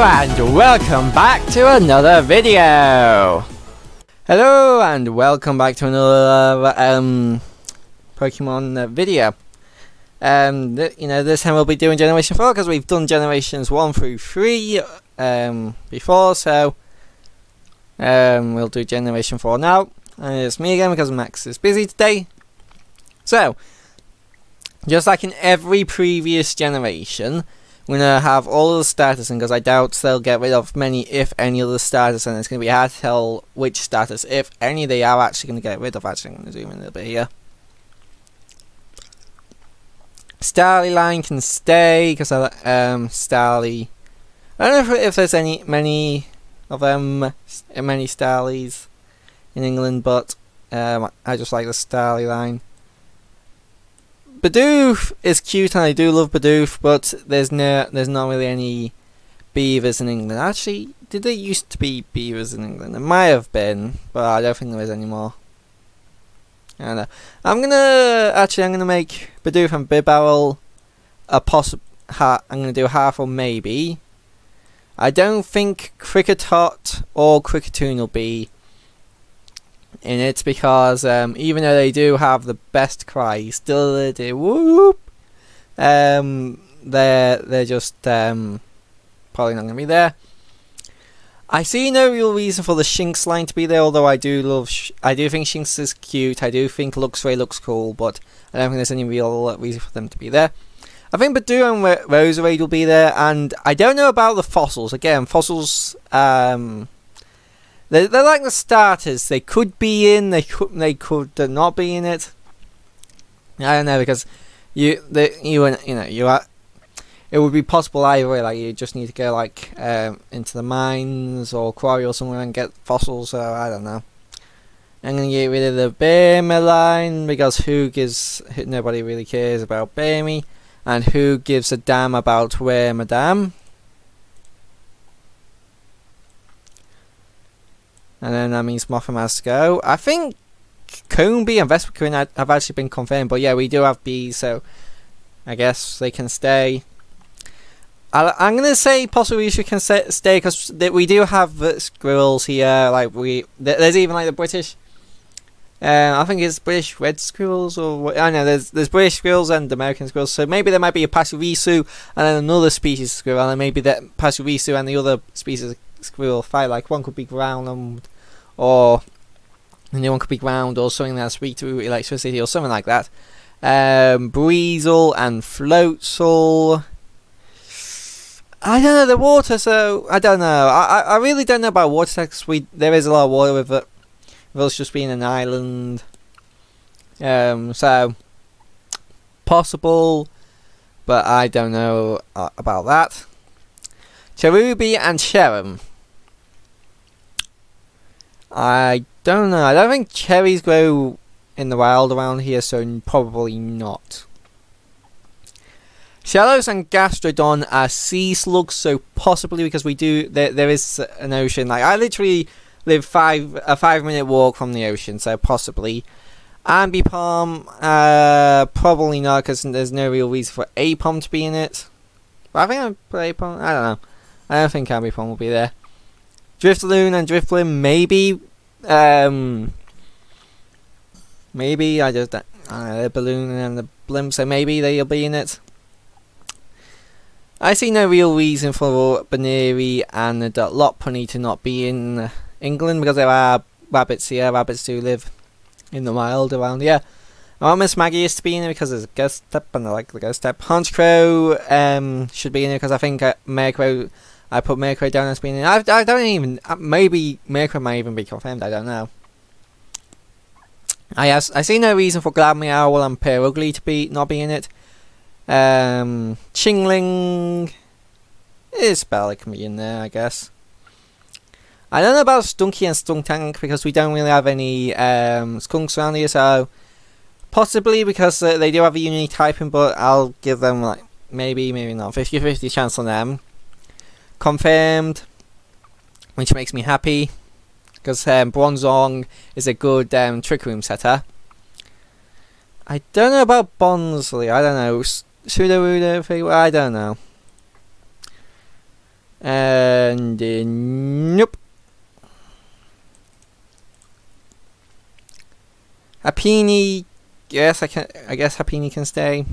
Hello and welcome back to another video! Hello and welcome back to another um, Pokemon uh, video. Um, you know, this time we'll be doing Generation 4 because we've done Generations 1 through 3 um, before, so um, we'll do Generation 4 now. And it's me again because Max is busy today. So, just like in every previous generation, we're going to have all of the starters because I doubt they'll get rid of many, if any, of the status. and it's going to be hard to tell which status, if any, they are actually going to get rid of. Actually, I'm going to zoom in a little bit here. Starly line can stay because I um Starly. I don't know if, if there's any many of them, many Starlies in England, but um, I just like the Starly line. Bidoof is cute and I do love Bidoof, but there's no there's not really any beavers in England. Actually, did there used to be beavers in England? There might have been, but I don't think there is anymore. I don't know. I'm gonna actually I'm gonna make Bidoof and Bibarel a possible. I'm gonna do half or maybe. I don't think Kricketot or Kricketune will be in it because um, even though they do have the best cry, still they do whoop. Um, they're they're just um, probably not gonna be there. I see no real reason for the Shinx line to be there, although I do love, I do think Shinx is cute, I do think Luxray looks cool, but I don't think there's any real reason for them to be there. I think Budew and Roserade will be there, and I don't know about the fossils. Again, fossils, um, they're, they're like the starters. They could be in, they could, they could not be in it. I don't know because you, the, you, you know, you are it would be possible either way. Like you just need to go like um, into the mines or quarry or somewhere and get fossils. So I don't know. I'm gonna get rid of the Burmy line because who gives? Nobody really cares about Burmy, and who gives a damn about Wormadam? And then that means Mothim has to go. I think Combee and Vespiquen have actually been confirmed, but yeah, we do have bees, so I guess they can stay. I, am gonna say possibly we can stay because we do have squirrels here. Like we, there's even like the British. Uh, I think it's British red squirrels or I know there's there's British squirrels and American squirrels. So maybe there might be a Pachirisu and then another species of squirrel, and maybe that Pachirisu and the other species of squirrel fight. Like one could be ground or new one could be ground or something that's weak to electricity or something like that. Um, Buizel and Floatzel. I don't know the water, so I don't know. I I really don't know about water because we there is a lot of water with it. With us just being an island, um, so possible, but I don't know uh, about that. Cherubi and Cherrim. I don't know. I don't think cherries grow in the wild around here, so probably not. Shellos and Gastrodon are sea slugs, so possibly because we do there there is an ocean. Like I literally live five a five minute walk from the ocean, so possibly. Ambipom, uh, probably not because there's no real reason for Aipom to be in it. But I think I put Aipom. I don't know. I don't think Ambipom will be there. Drifloon and Drifblim, maybe. Um, maybe I just uh, the balloon and the blimp, so maybe they'll be in it. I see no real reason for Buneary and the Lopunny to not be in England because there are rabbits here. Rabbits do live in the wild around here. I want Mismagius to be in it because there's a ghost step and I like the ghost step. Honchkrow um, should be in it because I think uh, Murkrow, I put Murkrow down as being in. I, I don't even, uh, maybe Murkrow might even be confirmed, I don't know. I, I see no reason for Glameow and Purugly to be not be in it. Um, Chingling is barely can be in there, I guess. I don't know about Stunky and Skuntank because we don't really have any um, skunks around here, so possibly because uh, they do have a unique typing, but I'll give them like maybe, maybe not 50-50 chance on them. Confirmed, which makes me happy because um, Bronzong is a good um, trick room setter. I don't know about Bonsly. I don't know. Sudowoodo, I don't know. And uh, nope. Happiny, yes, I can. I guess Happiny can stay.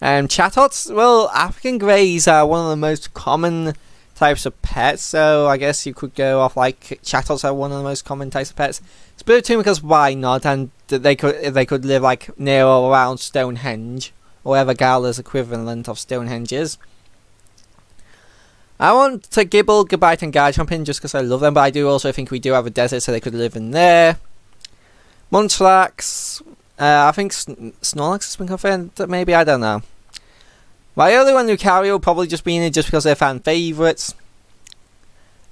Um, Chatots, well, African greys are one of the most common types of pets, so I guess you could go off like Chatots are one of the most common types of pets. Spiritomb because why not? And they could they could live like near or around Stonehenge, or whatever Galar's equivalent of Stonehenge is. I want to Gible, Gabite and Garchomp just because I love them, but I do also think we do have a desert so they could live in there. Munchlax, uh, I think Snorlax has been confirmed, maybe, I don't know. My only one Lucario will probably just be in it just because they're fan favourites.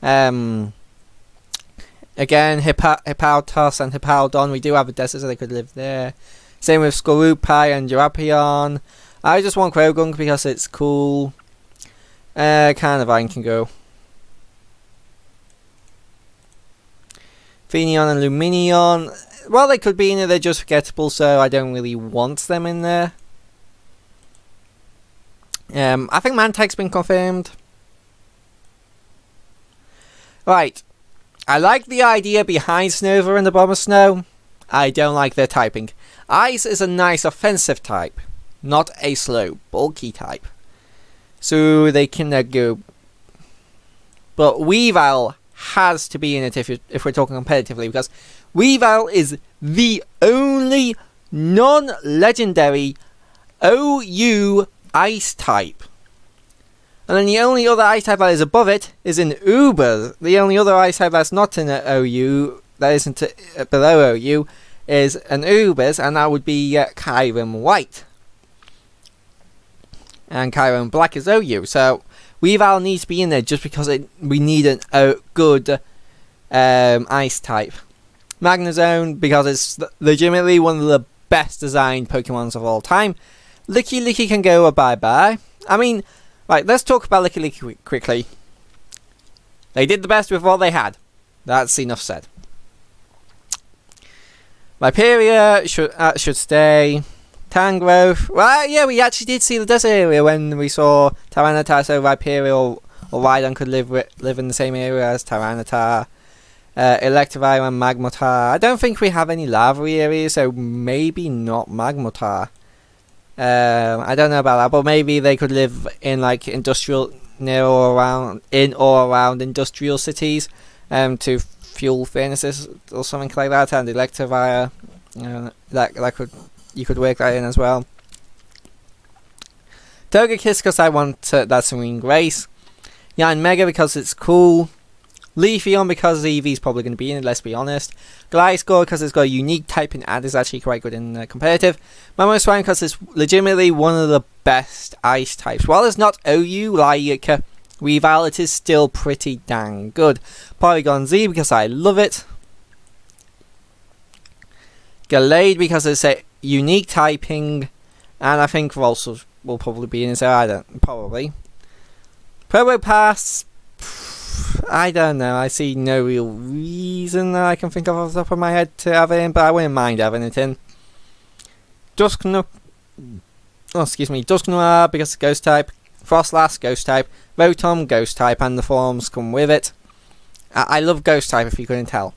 Um, again, Hippowdon and Hippowdon, we do have a desert so they could live there. Same with Skorupi and Drapion. I just want Croagunk because it's cool. Uh, Carnivine can go. Finneon and Lumineon. Well, they could be in there, they're just forgettable, so I don't really want them in there. Um, I think Mantyke's been confirmed. Right. I like the idea behind Snover and the Abomasnow. I don't like their typing. Ice is a nice offensive type, not a slow, bulky type. So they can uh, go. But Weavile has to be in it if, if we're talking competitively, because Weavile is the only non-legendary OU ice type. And then the only other ice type that is above it is in Uber. The only other ice type that's not in OU, that isn't uh, below OU, is an Ubers, and that would be uh, Kyurem White. And Kyurem Black is OU. So Weavile needs to be in there just because it, we need a uh, good um, ice type. Magnezone because it's legitimately one of the best designed Pokemons of all time. Lickilicky can go a bye-bye. I mean, right, let's talk about Lickilicky quickly. They did the best with what they had. That's enough said. Rhyperior should uh, should stay. Tangrowth. Well, yeah, we actually did see the desert area when we saw Tyranitar, so Rhyperior or, or Rhydon could live with, live in the same area as Tyranitar uh, Electivire and Magmortar. I don't think we have any lava areas, so maybe not Magmortar. Um, I don't know about that, but maybe they could live in like industrial near or around in or around industrial cities um, to fuel furnaces or something like that, and Electivire. Uh, that that could you could work that in as well. Togekiss because I want uh, that Serene Grace. Yanmega because it's cool. Leafeon because Eevee's probably going to be in it, let's be honest. Gliscor because it's got a unique typing and is actually quite good in uh, competitive. Mamoswine because it's legitimately one of the best ice types. While it's not OU like uh, Weavile, it is still pretty dang good. Polygon Z because I love it. Gallade because it's a unique typing. And I think Volsov will probably be in it, I don't, probably. Probopass I don't know. I see no real reason that I can think of off the top of my head to have it in, but I wouldn't mind having it in. Dusknoir, oh, excuse me, Dusknoir because it's ghost type, Froslass, ghost type, Rotom, ghost type, and the forms come with it. I, I love ghost type if you couldn't tell.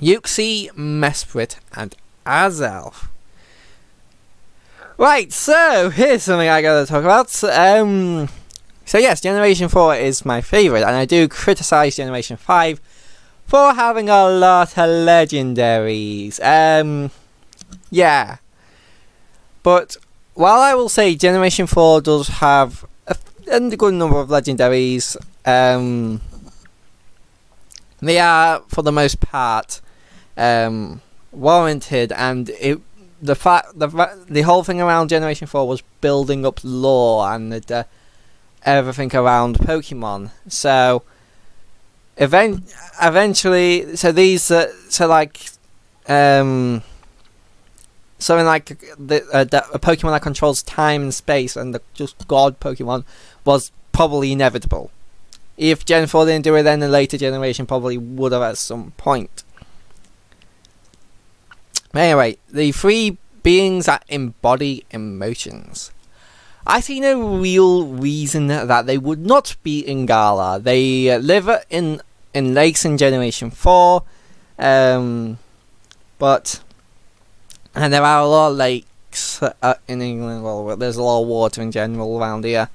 Uxie, Mesprit, and Azelf. Right, so here's something I gotta talk about. Um, so yes, Generation 4 is my favourite, and I do criticise Generation 5 for having a lot of legendaries. Um, yeah. But while I will say Generation 4 does have a, a good number of legendaries, um, they are, for the most part, um, warranted, and it the fact the the whole thing around Generation Four was building up lore and the, everything around Pokemon. So event eventually, so these uh, so like um something like the, uh, a Pokemon that controls time and space and the just God Pokemon was probably inevitable. If Gen 4 didn't do it, then the later generation probably would have at some point. Anyway, the three beings that embody emotions. I see no real reason that they would not be in Galar. They live in in lakes in Generation Four, um, but and there are a lot of lakes uh, in England. Well, there's a lot of water in general around here,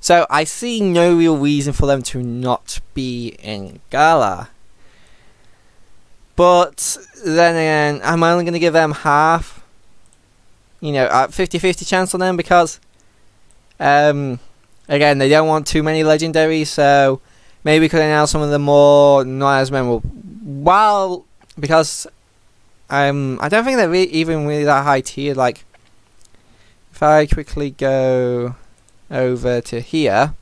so I see no real reason for them to not be in Galar. But then again, I'm only going to give them half. You know, a 50-50 chance on them because um, again, they don't want too many legendaries, so maybe could announce some of the more not as memorable. While because um, I don't think they're re even really that high tier. Like, if I quickly go over to here,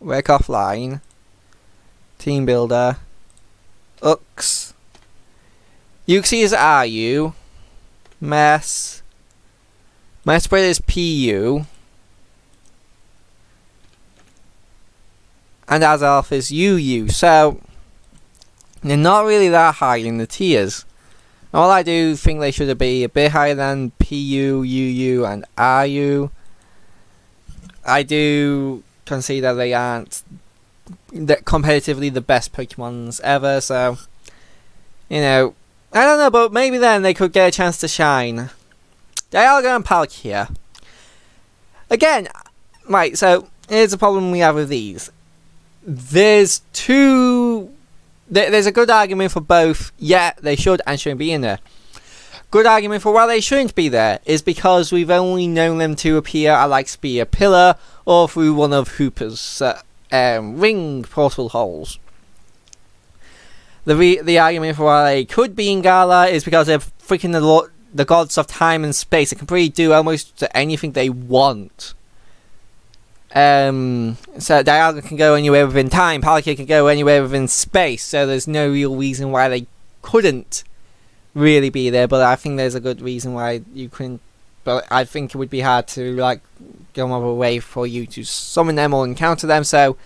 work offline, team builder, Ux, Uxies is you, mess, spread is PU. And Alpha is UU. So they're not really that high in the tiers. All I do think they should be a bit higher than PU, UU, and RU. I do that they aren't that competitively the best Pokemons ever, so you know, I don't know, but maybe then they could get a chance to shine. Dialga and Palkia. Again, right, so here's the problem we have with these there's two. there's a good argument for both. Yeah, they should and shouldn't be in there. Good argument for why they shouldn't be there is because we've only known them to appear at like Spear Pillar or through one of Hoopa's uh, um, ring portal holes. The re- the argument for why they could be in Galar is because they're freaking the lo- the gods of time and space. They can pretty do almost anything they want. Um, so Dialga can go anywhere within time, Palkia can go anywhere within space, so there's no real reason why they couldn't really be there, but I think there's a good reason why you couldn't. But I think it would be hard to like go all the way for you to summon them or encounter them, so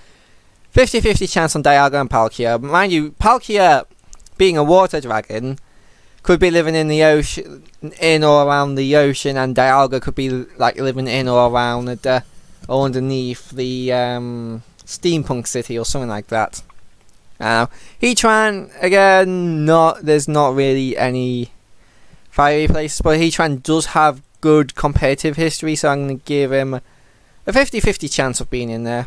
50-50 chance on Dialga and Palkia. Mind you, Palkia, being a water dragon, could be living in the ocean, in or around the ocean, and Dialga could be like living in or around the or underneath the um, steampunk city or something like that. Uh, Heatran again, not there's not really any fiery places, but Heatran does have good competitive history, so I'm going to give him a 50-50 chance of being in there.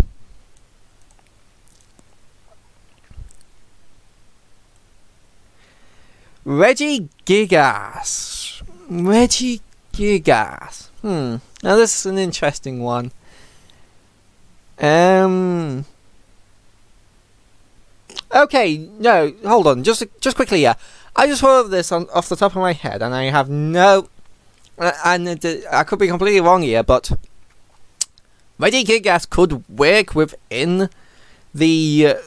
Reggie Gigas. Reggie Gigas. Hmm. Now this is an interesting one. Um. Okay, no, hold on, just just quickly, yeah. I just thought of this on, off the top of my head, and I have no, uh, and uh, I could be completely wrong here, but Ready Gas could work within the uh,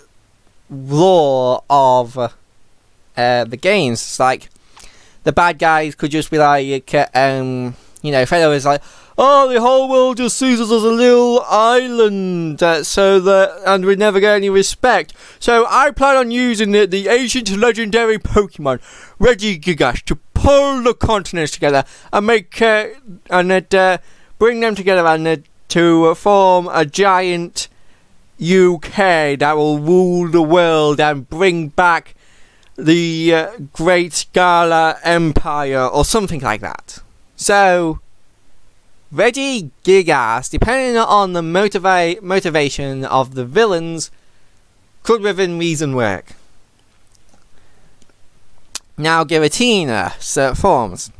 law of uh, the games. It's like the bad guys could just be like, um, you know, Fredo is like, oh, the whole world just sees us as a little island, uh, so that, and we never get any respect. So I plan on using the, the ancient legendary Pokemon, Regigigas, to pull the continents together and make, uh, and uh, bring them together and uh, to form a giant UK that will rule the world and bring back the uh, Great Galar Empire or something like that. So, Reggie Gigas, depending on the motiva- motivation of the villains, could within reason work. Now Giratina so forms.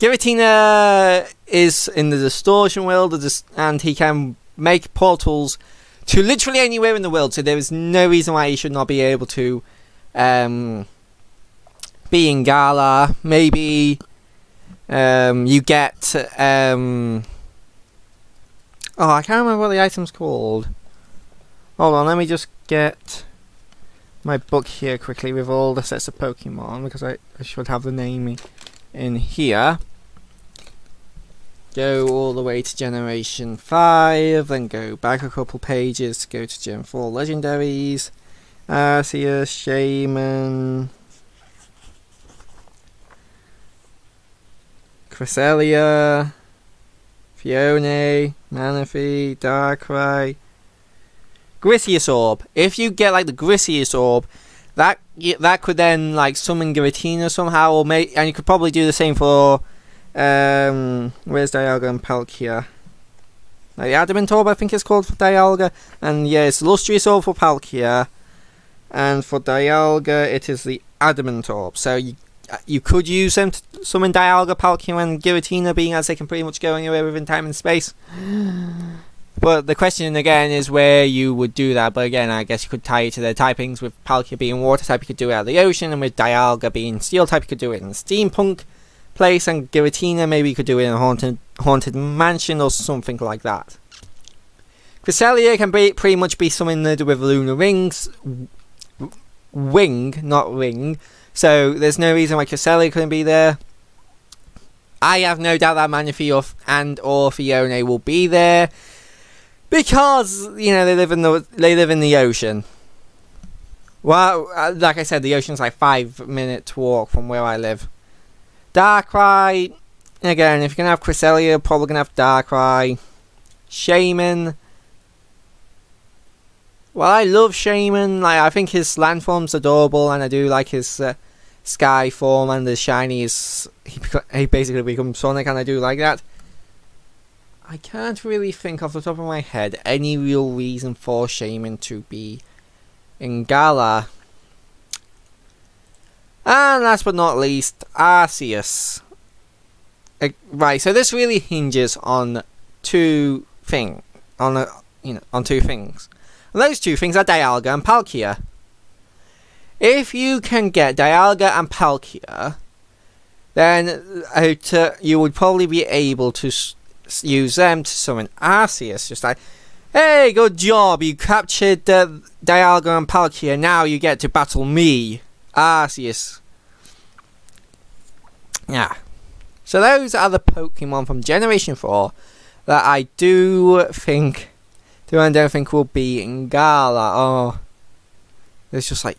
Giratina is in the distortion world and he can make portals to literally anywhere in the world, so there is no reason why he should not be able to um, be in Galar. Maybe um, you get um, oh I can't remember what the item's called. Hold on, let me just get my book here quickly with all the sets of Pokemon because I, I should have the name in here. Go all the way to Generation 5, then go back a couple pages to go to Gen 4 Legendaries. Arceus, Shaymin, Cresselia, Phione, Manaphy, Darkrai, Griseous Orb. If you get like the Griseous Orb, that that could then like summon Giratina somehow, or make, and you could probably do the same for um, where's Dialga and Palkia? Like the Adamant Orb, I think it's called for Dialga, and yeah, it's Lustrous Orb for Palkia, and for Dialga, it is the Adamant Orb. So you you could use them to summon Dialga, Palkia, and Giratina, being as they can pretty much go anywhere within time and space. But the question again is where you would do that. But again, I guess you could tie it to their typings. With Palkia being water type, you could do it out of the ocean, and with Dialga being steel type, you could do it in the steampunk place, and Giratina maybe you could do it in a haunted haunted mansion or something like that. Cresselia can be pretty much be summoned with Lunar Rings, wing, not ring. So there's no reason why Cresselia couldn't be there. I have no doubt that Manaphy and or Phione will be there because you know they live in the they live in the ocean. Well, uh, like I said, the ocean's like five minute walk from where I live. Darkrai, again, if you're gonna have Cresselia, probably gonna have Darkrai. Shaymin. Well, I love Shaymin. Like I think his landform's adorable, and I do like his uh, sky form and the shiny is he, he basically becomes Sonic, and I do like that. I can't really think off the top of my head any real reason for Shaymin to be in Galar. And last but not least, Arceus. Uh, right, so this really hinges on two things. On a, you know, on two things. And those two things are Dialga and Palkia. If you can get Dialga and Palkia, then uh, you would probably be able to use them to summon Arceus. Just like, hey, good job, you captured uh, Dialga and Palkia, now you get to battle me, Arceus. Yeah. So those are the Pokemon from Generation 4 that I do think, do and don't think will be in Galar. Oh, there's just like,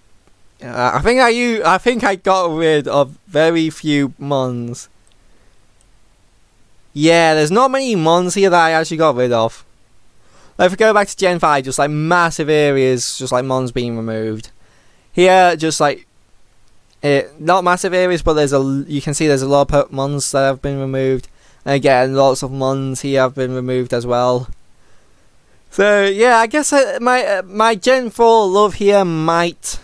uh, I think I you I think I got rid of very few Mons. Yeah, there's not many Mons here that I actually got rid of. Like if we go back to Gen 5, just like massive areas, just like Mons being removed. Here, just like it, not massive areas, but there's a you can see there's a lot of Mons that have been removed. And again, lots of Mons here have been removed as well. So yeah, I guess I, my uh, my Gen 4 love here might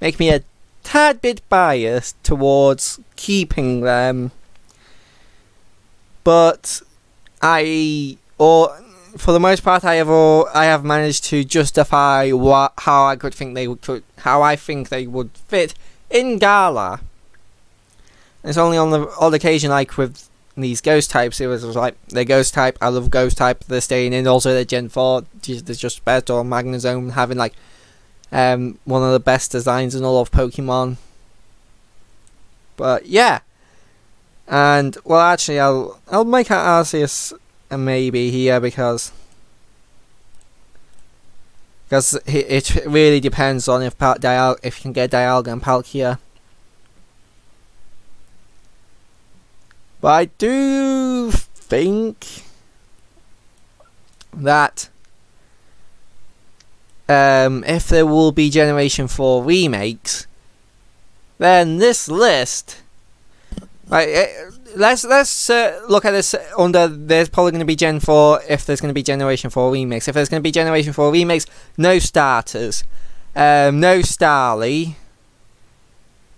make me a tad bit biased towards keeping them but I or for the most part I have all, I have managed to justify what how I could think they would could how I think they would fit in Galar. It's only on the odd occasion like with these ghost types it was, like the ghost type I love ghost type they're staying in also the Gen 4 there's just better or Magnezone having like um one of the best designs in all of Pokemon. But yeah, and well, actually, I'll I'll make Arceus a maybe here because because it really depends on if Pal Dial if you can get Dialga and Palkia. But I do think that um, if there will be Generation 4 remakes, then this list Right, eh, let's let's uh, look at this under. There's probably going to be Gen 4 if there's going to be Generation 4 remakes. If there's going to be Generation 4 remakes, no starters, um, no Starly,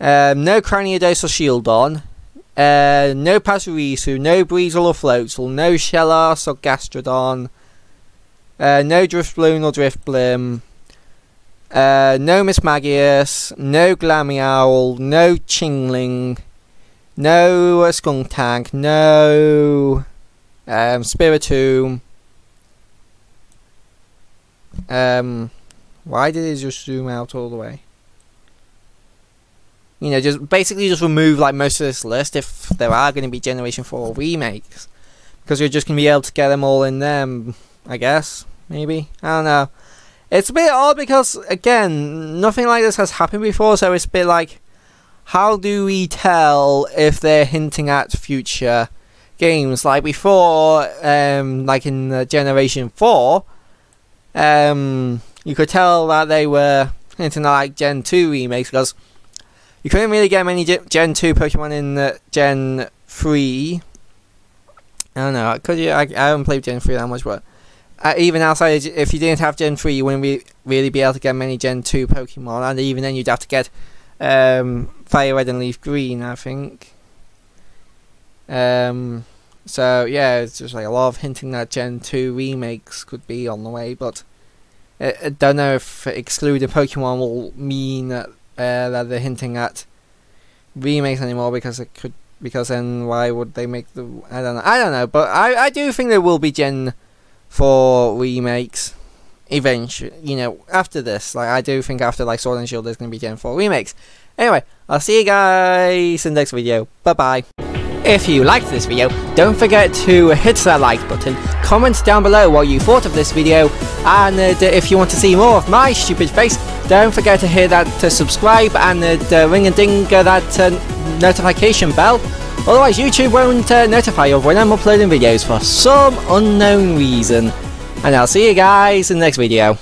um, no Cranidos or Shieldon, uh, no Pachirisu, no Buizel or Floatzel, no Shellos or Gastrodon, uh, no Drifloon or Drifblim, uh, no Mismagius, no Glameow, no Chingling. No uh, Skuntank, no um, Spiritomb. Um, why did it just zoom out all the way? You know, just basically just remove like most of this list if there are going to be Generation 4 remakes. Because you're just going to be able to get them all in them, I guess. Maybe. I don't know. It's a bit odd because, again, nothing like this has happened before, so it's a bit like how do we tell if they're hinting at future games. Like before, um, like in Generation 4, um, you could tell that they were into like Gen 2 remakes because you couldn't really get many Gen 2 Pokemon in Gen 3. I don't know, could you? I, I haven't played Gen 3 that much, but uh, even outside, if you didn't have Gen 3, you wouldn't be, really be able to get many Gen 2 Pokemon, and even then you'd have to get um, Fire Red and Leaf Green, I think. Um, so yeah, it's just like a lot of hinting that Gen 2 remakes could be on the way, but I, I don't know if excluding Pokemon will mean that, uh, that they're hinting at remakes anymore because it could because then why would they make the I don't know I don't know but I, I do think there will be Gen 4 remakes. Eventually you know after this like I do think after like Sword and Shield there's gonna be Gen 4 remakes. Anyway I'll see you guys in the next video. Bye bye if you liked this video, don't forget to hit that like button, comment down below what you thought of this video, and uh, if you want to see more of my stupid face, don't forget to hit that uh, subscribe and uh, ring and ding uh, that uh, notification bell, otherwise YouTube won't uh, notify you when I'm uploading videos for some unknown reason. And I'll see you guys in the next video.